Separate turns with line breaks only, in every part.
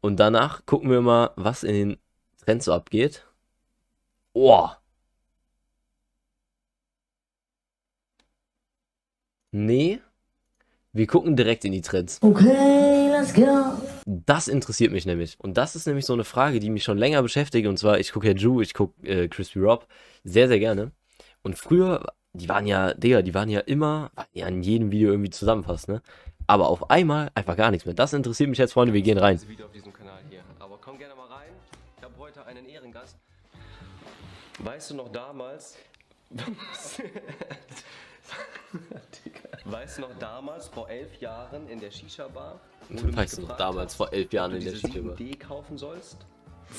Und danach gucken wir mal, was in den Trends so abgeht. Oh. Nee. Wir gucken direkt in die Trends.
Okay, let's go.
Das interessiert mich nämlich. Und das ist nämlich so eine Frage, die mich schon länger beschäftigt. Und zwar, ich gucke ja Ju, ich gucke äh, Crispy Rob sehr, sehr gerne. Und früher, die waren ja, Digga, die waren ja immer, waren ja in jedem Video irgendwie zusammenfasst, ne? Aber auf einmal einfach gar nichts mehr. Das interessiert mich jetzt, Freunde, wir gehen rein.
Dieses Video auf diesem Kanal hier. Aber komm gerne mal rein. Ich habe heute einen Ehrengast. Weißt du noch damals? weißt du noch damals, vor elf Jahren in der Shisha-Bar? wo mich
Weißt du noch, damals vor elf Jahren in der
diese
Shisha-Bar?
7D kaufen sollst?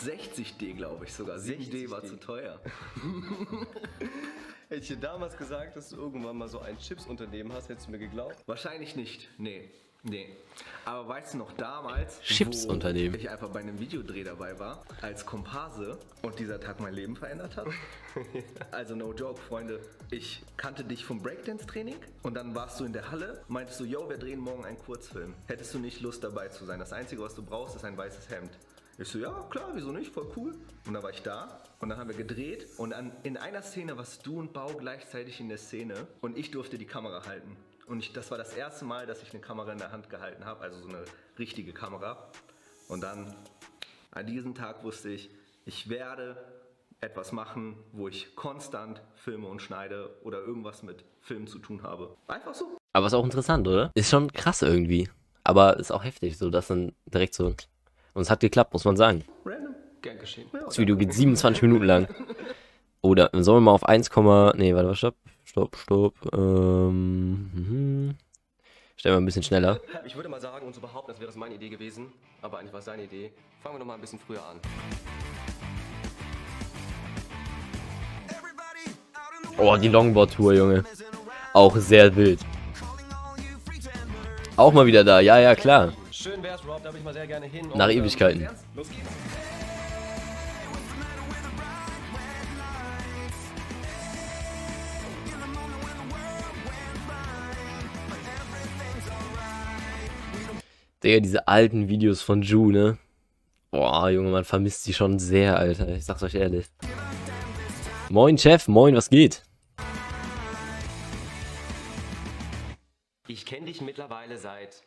60D, glaube ich sogar. 7D war
60D.
zu teuer.
Hätte ich dir damals gesagt, dass du irgendwann mal so ein Chips-Unternehmen hast, hättest du mir geglaubt?
Wahrscheinlich nicht. Nee. Nee. Aber weißt du noch damals,
Chipsunternehmen.
ich einfach bei einem Videodreh dabei war, als Komparse und dieser Tag mein Leben verändert hat? Also no joke, Freunde. Ich kannte dich vom Breakdance-Training und dann warst du in der Halle, meintest du, yo, wir drehen morgen einen Kurzfilm. Hättest du nicht Lust dabei zu sein? Das Einzige, was du brauchst, ist ein weißes Hemd. Ich so, ja, klar, wieso nicht? Voll cool. Und dann war ich da und dann haben wir gedreht und an, in einer Szene warst du und Bau gleichzeitig in der Szene und ich durfte die Kamera halten. Und ich, das war das erste Mal, dass ich eine Kamera in der Hand gehalten habe, also so eine richtige Kamera. Und dann an diesem Tag wusste ich, ich werde etwas machen, wo ich konstant filme und schneide oder irgendwas mit Film zu tun habe. Einfach so.
Aber ist auch interessant, oder? Ist schon krass irgendwie. Aber ist auch heftig, so dass dann direkt so. Und es hat geklappt, muss man sagen. Das Video geht 27 Minuten lang. Oder sollen wir mal auf 1, nee, warte mal, stopp, stopp, stopp. Ähm, mhm. Stellen wir ein bisschen schneller.
Ich würde mal sagen und so behaupten, als wäre das meine Idee gewesen, aber eigentlich war es seine Idee. Fangen wir noch mal ein bisschen früher an.
Oh, die Longboard-Tour, Junge. Auch sehr wild. Auch mal wieder da, ja, ja, klar.
Schön wär's, Rob, da bin ich mal sehr gerne hin.
Nach
Und, ähm,
Ewigkeiten.
Los geht's.
Digga, diese alten Videos von Ju, ne? Boah, Junge, man vermisst sie schon sehr, Alter. Ich sag's euch ehrlich. Moin, Chef, moin, was geht?
Ich kenne dich mittlerweile seit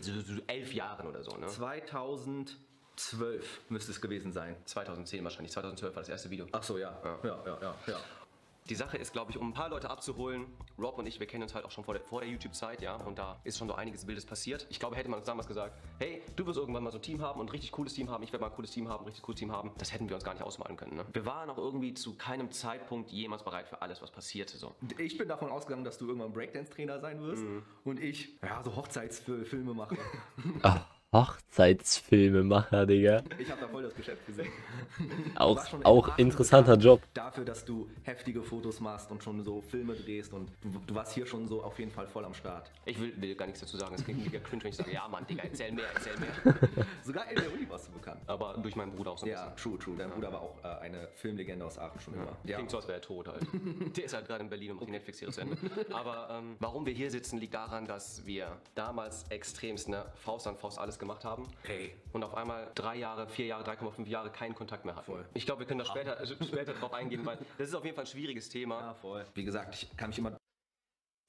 so elf Jahren oder so, ne?
2012 müsste es gewesen sein.
2010 wahrscheinlich. 2012 war das erste Video.
Ach so, ja. Ja, ja, ja, ja. ja.
Die Sache ist, glaube ich, um ein paar Leute abzuholen, Rob und ich, wir kennen uns halt auch schon vor der, vor der YouTube-Zeit, ja, und da ist schon so einiges Wildes passiert. Ich glaube, hätte man uns damals gesagt, hey, du wirst irgendwann mal so ein Team haben und ein richtig cooles Team haben, ich werde mal ein cooles Team haben, ein richtig cooles Team haben, das hätten wir uns gar nicht ausmalen können. Ne? Wir waren auch irgendwie zu keinem Zeitpunkt jemals bereit für alles, was passierte. So.
Ich bin davon ausgegangen, dass du irgendwann Breakdance-Trainer sein wirst und ich, ja, so Hochzeitsfilme mache.
Ach, Hochzeitsfilmemacher, Digga.
ich habe da voll das Geschäft gesehen.
Auch,
warst schon in
auch interessanter Job.
Dafür, dass du heftige Fotos machst und schon so Filme drehst und du, du warst hier schon so auf jeden Fall voll am Start.
Ich will, will gar nichts dazu sagen, es klingt mega cringe, wenn ich sage, ja Mann, Digga, erzähl mehr, erzähl mehr.
Sogar in der Uni warst du bekannt.
Aber durch meinen Bruder auch so ein
Ja, true, true. Dein Bruder war auch äh, eine Filmlegende aus Aachen schon immer.
bisschen. Klingt so, als wäre er tot halt. Der ist halt gerade in Berlin und macht die Netflix-Serie zu Ende. Aber ähm, warum wir hier sitzen, liegt daran, dass wir damals extremst ne, Faust an Faust alles gemacht haben.
Hey.
und auf einmal drei Jahre, vier Jahre, 3,5 Jahre keinen Kontakt mehr hatten.
Voll.
Ich glaube, wir können da später, äh, später drauf eingehen, weil das ist auf jeden Fall ein schwieriges Thema.
Ja, voll. Wie gesagt, ich kann mich immer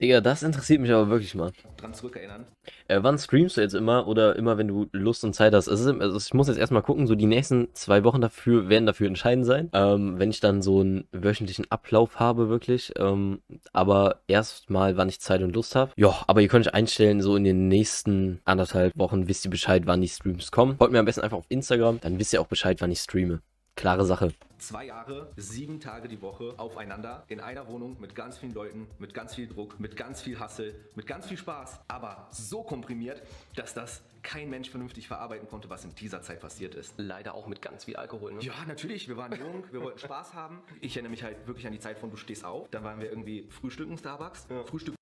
Digga, das interessiert mich aber wirklich mal.
dran zurückerinnern.
Äh, wann streamst du jetzt immer oder immer, wenn du Lust und Zeit hast? Im- also ich muss jetzt erstmal gucken, so die nächsten zwei Wochen dafür werden dafür entscheidend sein, ähm, wenn ich dann so einen wöchentlichen Ablauf habe, wirklich. Ähm, aber erstmal, wann ich Zeit und Lust habe. Ja, aber ihr könnt euch einstellen, so in den nächsten anderthalb Wochen wisst ihr Bescheid, wann die Streams kommen. Folgt mir am besten einfach auf Instagram, dann wisst ihr auch Bescheid, wann ich streame. Klare Sache.
Zwei Jahre, sieben Tage die Woche aufeinander in einer Wohnung mit ganz vielen Leuten, mit ganz viel Druck, mit ganz viel Hassel, mit ganz viel Spaß, aber so komprimiert, dass das kein Mensch vernünftig verarbeiten konnte, was in dieser Zeit passiert ist.
Leider auch mit ganz viel Alkohol. Ne?
Ja, natürlich, wir waren jung, wir wollten Spaß haben. Ich erinnere mich halt wirklich an die Zeit von du stehst auf. Dann waren wir irgendwie frühstücken Starbucks. Frühstück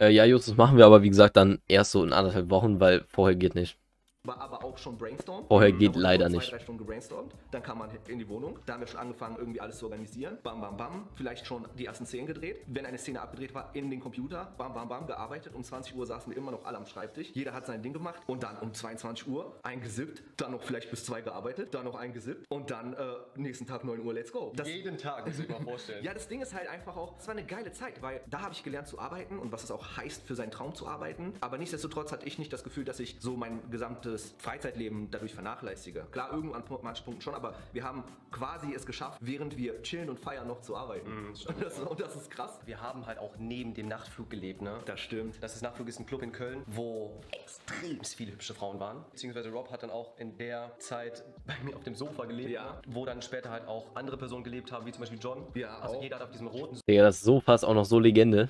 Äh, ja, Justus, machen wir aber, wie gesagt, dann erst so in anderthalb Wochen, weil vorher geht nicht.
War aber auch schon brainstorm.
Vorher geht leider
so
nicht.
Zwei, drei Stunden gebrainstormt. Dann kam man in die Wohnung. Da haben wir schon angefangen, irgendwie alles zu organisieren. Bam, bam, bam. Vielleicht schon die ersten Szenen gedreht. Wenn eine Szene abgedreht war, in den Computer. Bam, bam, bam. Gearbeitet. Um 20 Uhr saßen wir immer noch alle am Schreibtisch. Jeder hat sein Ding gemacht. Und dann um 22 Uhr eingesippt. Dann noch vielleicht bis zwei gearbeitet. Dann noch eingesippt. Und dann äh, nächsten Tag 9 Uhr, let's go. Das,
Jeden Tag, muss ich mal vorstellen.
ja, das Ding ist halt einfach auch, es war eine geile Zeit, weil da habe ich gelernt zu arbeiten und was es auch heißt, für seinen Traum zu arbeiten. Aber nichtsdestotrotz hatte ich nicht das Gefühl, dass ich so mein gesamtes Freizeitleben dadurch vernachlässige. Klar, irgendwo an manchen Punkten schon, aber wir haben quasi es geschafft, während wir chillen und feiern, noch zu arbeiten. und, das, und das ist krass.
Wir haben halt auch neben dem Nachtflug gelebt, ne?
Das stimmt.
Das ist Nachtflug ist ein Club in Köln, wo extrem viele hübsche Frauen waren. Beziehungsweise Rob hat dann auch in der Zeit bei mir auf dem Sofa gelebt,
Ja.
wo dann später halt auch andere Personen gelebt haben, wie zum Beispiel John.
Ja,
also
auch.
jeder hat auf diesem roten
Digga, das Sofa ist auch noch so Legende.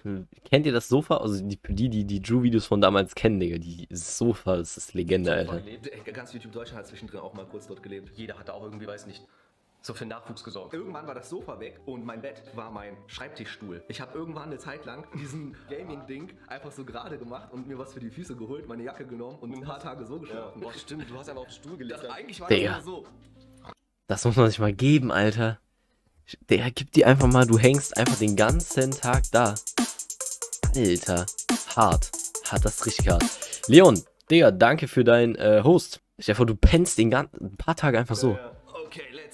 Kennt ihr das Sofa? Also die, die, die, die Drew-Videos von damals kennen, Digga. Die das Sofa, das ist Legende,
Sofa
Alter.
Ganz YouTube Deutschland hat zwischendrin auch mal kurz dort gelebt.
Jeder hat da auch irgendwie, weiß nicht, so für Nachwuchs gesorgt.
Irgendwann war das Sofa weg und mein Bett war mein Schreibtischstuhl. Ich habe irgendwann eine Zeit lang diesen Gaming-Ding einfach so gerade gemacht und mir was für die Füße geholt, meine Jacke genommen und ein paar Tage so geschlafen.
Boah, stimmt, du hast einfach auf den Stuhl gelegt.
Das, eigentlich war
Digga.
das immer so.
Das muss man sich mal geben, Alter. Der gibt dir einfach mal, du hängst einfach den ganzen Tag da. Alter, hart. Hart, das ist richtig hart. Leon, Digga, danke für deinen äh, Host. Stell dir vor, du pennst den ganzen, ein paar Tage einfach so.
Okay, let's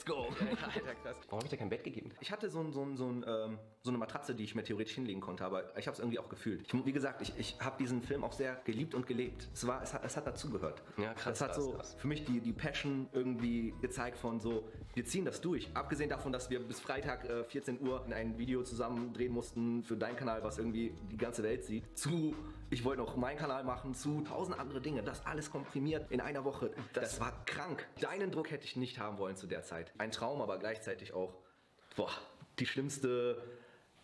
go.
Alter, krass. Warum hab ich dir kein Bett gegeben?
Ich hatte so, ein, so, ein, so, ein, ähm, so eine Matratze, die ich mir theoretisch hinlegen konnte, aber ich habe es irgendwie auch gefühlt. Ich, wie gesagt, ich, ich habe diesen Film auch sehr geliebt und gelebt. Es, war, es, hat, es hat dazugehört.
Ja, krass,
Es hat
krass,
so
krass.
für mich die, die Passion irgendwie gezeigt von so, wir ziehen das durch. Abgesehen davon, dass wir bis Freitag äh, 14 Uhr in ein Video zusammen drehen mussten für deinen Kanal, was irgendwie die ganze Welt sieht, zu, ich wollte noch meinen Kanal machen, zu tausend andere Dinge. Das alles komprimiert in einer Woche. Das, war krank. Deinen Druck hätte ich nicht haben wollen zu der Zeit. Ein Traum, aber gleichzeitig auch, boah, die schlimmste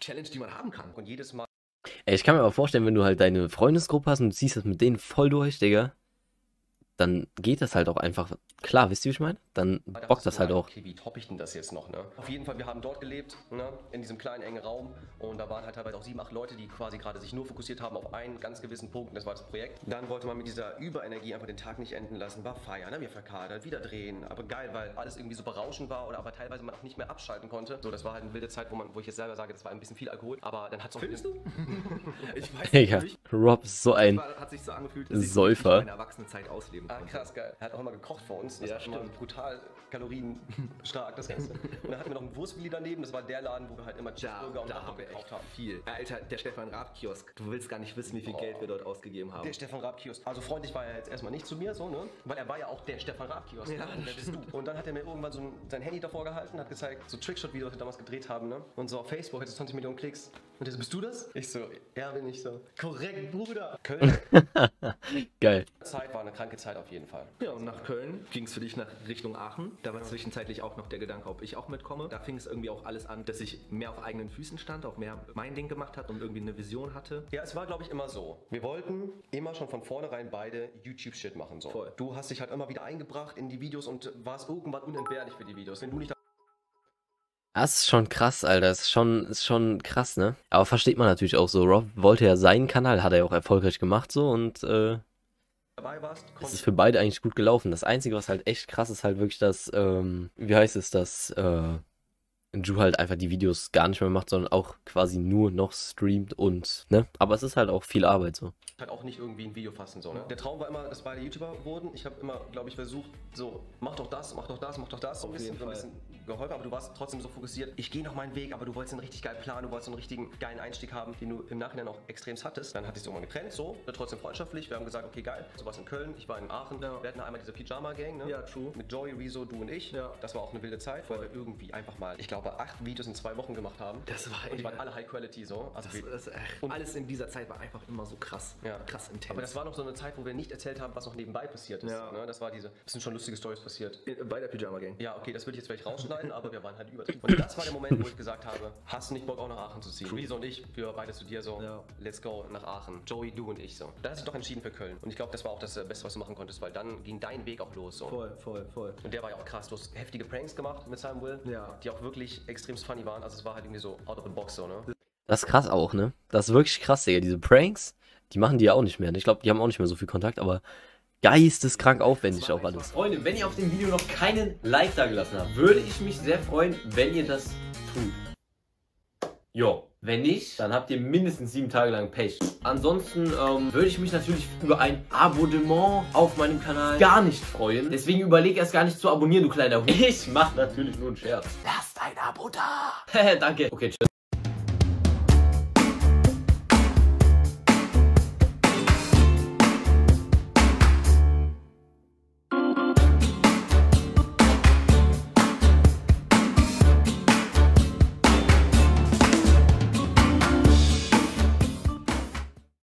Challenge, die man haben kann.
Und jedes Mal
Ey, ich kann mir aber vorstellen, wenn du halt deine Freundesgruppe hast und du ziehst das mit denen voll durch, Digga, dann geht das halt auch einfach. Klar, wisst ihr, wie ich meine? Dann bockt das halt auch.
Okay, wie toppe ich denn das jetzt noch, ne? Auf jeden Fall, wir haben dort gelebt, ne? In diesem kleinen, engen Raum. Und da waren halt teilweise auch sieben, acht Leute, die quasi gerade sich nur fokussiert haben auf einen ganz gewissen Punkt. Und das war das Projekt. Dann wollte man mit dieser Überenergie einfach den Tag nicht enden lassen. War feiern, ne? Wir verkadert, wieder drehen. Aber geil, weil alles irgendwie so berauschend war oder aber teilweise man auch nicht mehr abschalten konnte. So, das war halt eine wilde Zeit, wo man, wo ich jetzt selber sage, das war ein bisschen viel Alkohol. Aber dann hat's auch.
Findest du? ich weiß nicht.
Rob ist so ein.
War, hat sich so angefühlt, dass ich
Säufer.
meine Erwachsenenzeit ausleben
Ah,
konnte.
krass, geil. Er hat auch immer gekocht für uns. Das
Ja, stimmt.
brutal kalorienstark, das Ganze. Und dann hatten wir noch einen Wurstwilli daneben. Das war der Laden, wo wir halt immer
Da,
Cheeseburger und
da
Hotdog
haben wir
gekauft haben.
viel. Alter, der Stefan Raab-Kiosk. Du willst gar nicht wissen, wie viel Geld wir dort ausgegeben haben.
Der Stefan Raab-Kiosk. Also freundlich war er jetzt erstmal nicht zu mir, so, ne? Weil er war ja auch der Stefan Raab-Kiosk.
Ja,
ne? Und der bist du. Und dann hat er mir irgendwann so ein, sein Handy davor gehalten, hat gezeigt, so Trickshot-Videos, die wir damals gedreht haben, ne? Und so auf Facebook hätte es 20 Millionen Klicks. Und er so, bist du das? Ich so, ja, bin ich so. Korrekt, Bruder. Köln.
Geil.
Zeit war eine kranke Zeit auf jeden Fall.
Ja, und nach Köln ging es für dich nach Richtung Aachen. Da war zwischenzeitlich auch noch der Gedanke, ob ich auch mitkomme. Da fing es irgendwie auch alles an, dass ich mehr auf eigenen Füßen stand, auch mehr mein Ding gemacht hat und irgendwie eine Vision hatte.
Ja, es war, glaube ich, immer so. Wir wollten immer schon von vornherein beide YouTube-Shit machen. So.
Voll.
Du hast dich halt immer wieder eingebracht in die Videos und warst irgendwann unentbehrlich für die Videos. Wenn du nicht
Das ist schon krass, Alter. Das ist schon, ist schon krass, ne? Aber versteht man natürlich auch so. Rob wollte ja seinen Kanal, hat er ja auch erfolgreich gemacht so und äh,
dabei warst,
es ist für beide eigentlich gut gelaufen. Das Einzige, was halt echt krass ist, halt wirklich das, ähm, wie heißt es, dass äh, Ju halt einfach die Videos gar nicht mehr macht, sondern auch quasi nur noch streamt und, ne? Aber es ist halt auch viel Arbeit so.
halt auch nicht irgendwie ein Video fassen. So, ne? Der Traum war immer, dass beide YouTuber wurden. Ich habe immer, glaube ich, versucht, so, mach doch das, mach doch das, mach doch das. So ein bisschen,
jeden
so ein bisschen geholfen, aber du warst trotzdem so fokussiert. Ich gehe noch meinen Weg, aber du wolltest einen richtig geilen Plan, du wolltest einen richtigen geilen Einstieg haben, den du im Nachhinein auch extrem hattest. Dann hat sich irgendwann getrennt, so, trotzdem freundschaftlich. Wir haben gesagt, okay, geil. Du warst in Köln, ich war in Aachen.
Ja.
Wir hatten einmal diese Pyjama-Gang, ne?
Ja, true.
Mit Joey, Rezo, du und ich.
Ja.
Das war auch eine wilde Zeit, weil wir irgendwie einfach mal, ich glaube, acht Videos in zwei Wochen gemacht haben.
Das war
und die waren alle High Quality so. Also
Das, das,
Und-
alles in dieser Zeit war einfach immer so krass.
Ja.
Krass intens.
Aber das war noch so eine Zeit, wo wir nicht erzählt haben, was noch nebenbei passiert ist.
Ja.
Ne? Das war diese, es sind schon lustige Stories passiert.
Bei der Pyjama Gang.
Ja, okay, das würde ich jetzt vielleicht rausschneiden, aber wir waren halt übertrieben. Und das war der Moment, wo ich gesagt habe, hast du nicht Bock auch nach Aachen zu ziehen? Rezo und ich, wir beide zu dir so,
Ja.
let's go nach Aachen. Joey, du und ich so. Da hast du doch entschieden für Köln. Und ich glaube, das war auch das äh, Beste, was du machen konntest, weil dann ging dein Weg auch los. So.
Voll, voll, voll.
Und der war ja auch krass. Du hast heftige Pranks gemacht mit Simon Will,
Ja.
die auch wirklich extrem funny waren. Also es war halt irgendwie so out of the box so, ne?
Das ist krass auch, ne? Das ist wirklich krass, Digga. Diese Pranks, die machen die ja auch nicht mehr. ne? Ich glaube, die haben auch nicht mehr so viel Kontakt, aber
geisteskrank aufwendig auch alles.
Freunde, wenn ihr auf dem Video noch keinen Like da gelassen habt, würde ich mich sehr freuen, wenn ihr das tut. Jo, wenn nicht, dann habt ihr mindestens sieben Tage lang Pech. Ansonsten ähm, würde ich mich natürlich über ein Abonnement auf meinem Kanal gar nicht freuen. Deswegen überleg erst gar nicht zu abonnieren, du kleiner Hund. Ich mach natürlich nur einen Scherz. Lass dein Abo da. Danke. Okay, tschüss.